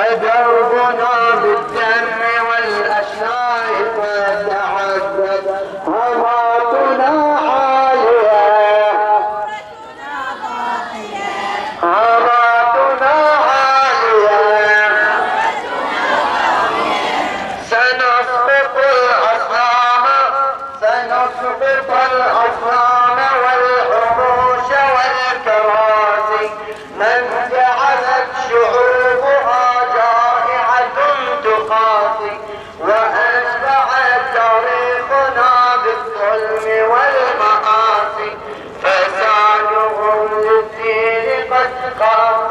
فدربنا بالدم والأشلاء قد تعدد هماتنا عالية هماتنا عالية سنسقط الأصنام سنسقط الأصنام والحروش والكراسي. من الماضي وأشبع تاريخنا بالظلم والمعاصي. فسعيهم للدين قد قام.